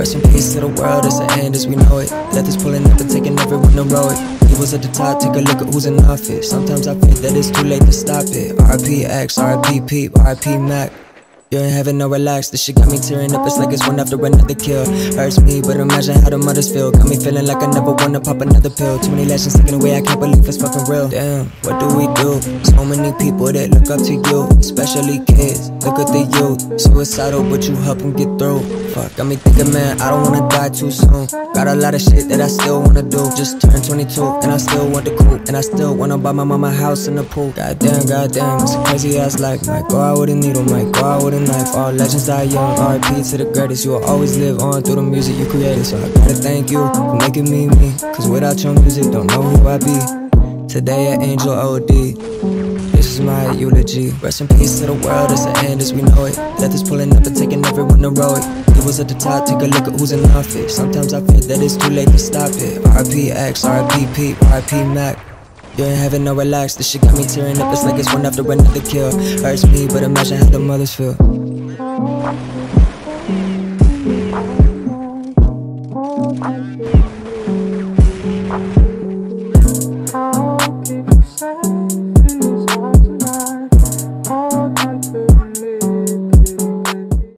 Rest in peace to the world, it's the end as we know it. Death is pulling up and taking everyone row it. Evils at the top, take a look at who's in office. Sometimes I think that it's too late to stop it. RP X, Peep, Mac. You're in heaven, no relax. This shit got me tearing up. It's like it's one after another kill. Hurts me, but imagine how the mothers feel. Got me feeling like I never wanna pop another pill. Too many lessons taken away, I can't believe it's fucking real. Damn, what do we do? So many people that look up to you, especially kids. Look at the youth, suicidal, but you help them get through. Fuck, got me thinking, man, I don't wanna die too soon. Got a lot of shit that I still wanna do. Just turned 22, and I still want the coupe. And I still wanna buy my mama a house in the pool. Goddamn, goddamn, it's a crazy ass life. Might go out with a needle, might go out with a knife. All legends die young, RP to the greatest. You will always live on through the music you created. So I gotta thank you for making me me. Cause without your music, don't know who I be. Today at Angel OD. This is my eulogy. Rest in peace to the world, it's the end as we know it. Death is pulling up and taking everyone row it. Evils at the top, take a look at who's in office. Sometimes I feel that it's too late to stop it. RP X, RP Peep, RP Mac. You ain't having no relax, this shit got me tearing up. It's like it's one after another kill. Hurts me, but imagine how the mothers feel.